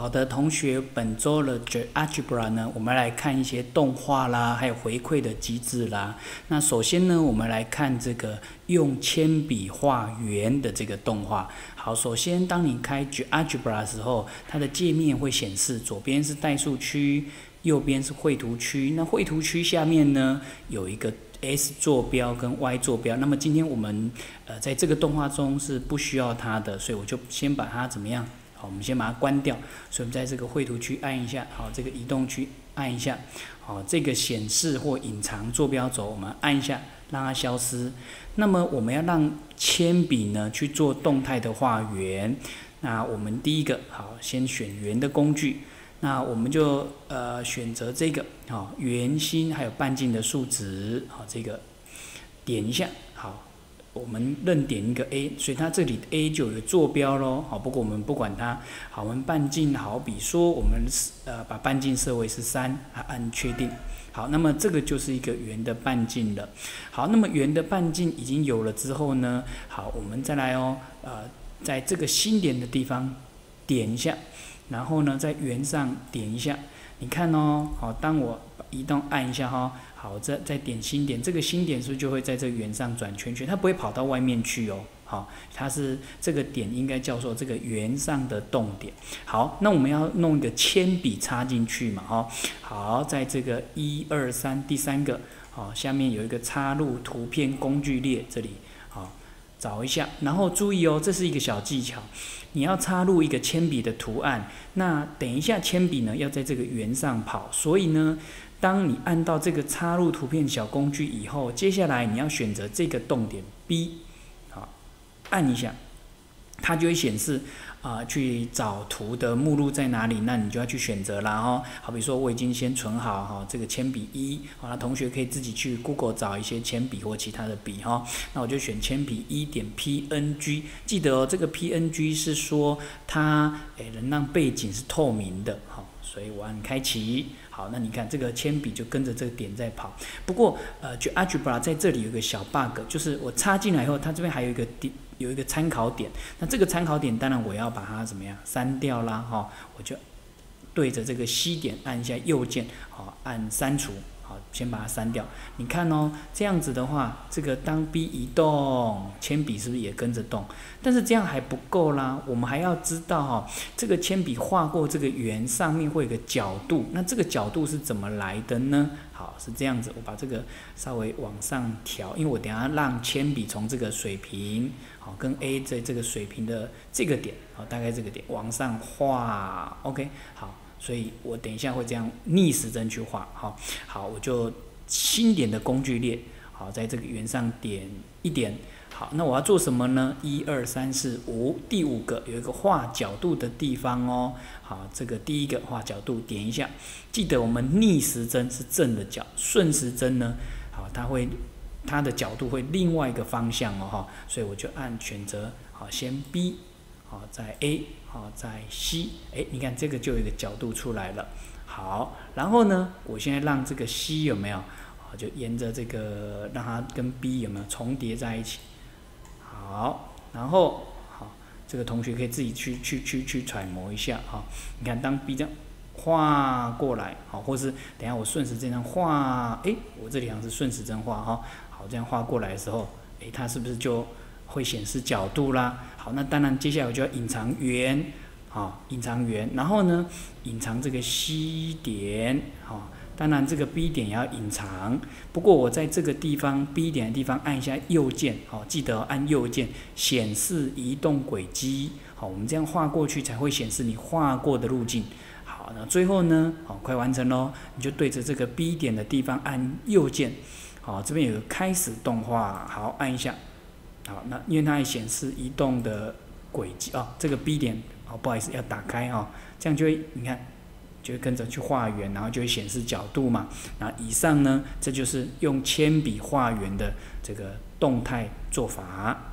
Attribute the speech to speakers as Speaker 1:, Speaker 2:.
Speaker 1: 好的，同学，本周的 GeoGebra 呢，我们来看一些动画啦，还有回馈的机制啦。那首先呢，我们来看这个用铅笔画圆的这个动画。好，首先当你开 GeoGebra 的时候，它的界面会显示左边是代数区，右边是绘图区。那绘图区下面呢，有一个 S 坐标跟 Y 坐标。那么今天我们呃在这个动画中是不需要它的，所以我就先把它怎么样？好，我们先把它关掉。所以，我们在这个绘图区按一下，好，这个移动区按一下，好，这个显示或隐藏坐标轴，我们按一下，让它消失。那么，我们要让铅笔呢去做动态的画圆。那我们第一个，好，先选圆的工具。那我们就呃选择这个，好，圆心还有半径的数值，好，这个点一下，好。我们认点一个 A，所以它这里 A 就有坐标喽。好，不过我们不管它。好，我们半径好比说，我们呃把半径设为是三，按确定。好，那么这个就是一个圆的半径了。好，那么圆的半径已经有了之后呢，好，我们再来哦，呃，在这个心点的地方点一下，然后呢在圆上点一下。你看哦，好，当我移动按一下哈。好，再再点心点，这个心点是不是就会在这个圆上转圈圈？它不会跑到外面去哦。好，它是这个点应该叫做这个圆上的动点。好，那我们要弄一个铅笔插进去嘛？哈，好，在这个一二三第三个，好，下面有一个插入图片工具列，这里好找一下。然后注意哦，这是一个小技巧，你要插入一个铅笔的图案，那等一下铅笔呢要在这个圆上跑，所以呢。当你按到这个插入图片小工具以后，接下来你要选择这个动点 B，好，按一下，它就会显示啊，去找图的目录在哪里，那你就要去选择啦哈。好比说我已经先存好哈，这个铅笔一，好，那同学可以自己去 Google 找一些铅笔或其他的笔哈。那我就选铅笔一点 PNG，记得哦，这个 PNG 是说它诶能让背景是透明的，好，所以我按开启。好，那你看这个铅笔就跟着这个点在跑。不过，呃，就 Algebra 在这里有个小 bug，就是我插进来以后，它这边还有一个点，有一个参考点。那这个参考点，当然我要把它怎么样删掉啦？哈，我就对着这个 C 点按一下右键，好，按删除。好，先把它删掉。你看哦，这样子的话，这个当 B 移动，铅笔是不是也跟着动？但是这样还不够啦，我们还要知道哈，这个铅笔画过这个圆上面会有个角度，那这个角度是怎么来的呢？好，是这样子，我把这个稍微往上调，因为我等下让铅笔从这个水平，好，跟 A 在这个水平的这个点，好，大概这个点往上画，OK，好。所以我等一下会这样逆时针去画，好，好，我就新点的工具列，好，在这个圆上点一点，好，那我要做什么呢？一二三四五，第五个有一个画角度的地方哦，好，这个第一个画角度点一下，记得我们逆时针是正的角，顺时针呢，好，它会它的角度会另外一个方向哦，哈，所以我就按选择，好，先 B。好，在 A，好，在 C，哎，你看这个就有一个角度出来了。好，然后呢，我现在让这个 C 有没有？好，就沿着这个让它跟 B 有没有重叠在一起？好，然后好，这个同学可以自己去去去去揣摩一下哈。你看，当 B 这样画过来，好，或是等下我顺时针这样画，哎，我这里好像是顺时针画哈。好，这样画过来的时候，哎，它是不是就会显示角度啦？好，那当然，接下来我就要隐藏圆，好，隐藏圆，然后呢，隐藏这个 C 点，好，当然这个 B 点也要隐藏。不过我在这个地方 B 点的地方按一下右键，好，记得按右键显示移动轨迹，好，我们这样画过去才会显示你画过的路径。好，那最后呢，好，快完成喽，你就对着这个 B 点的地方按右键，好，这边有个开始动画，好，按一下。好，那因为它还显示移动的轨迹啊，这个 B 点，哦，不好意思，要打开哦，这样就会，你看，就会跟着去画圆，然后就会显示角度嘛。那以上呢，这就是用铅笔画圆的这个动态做法。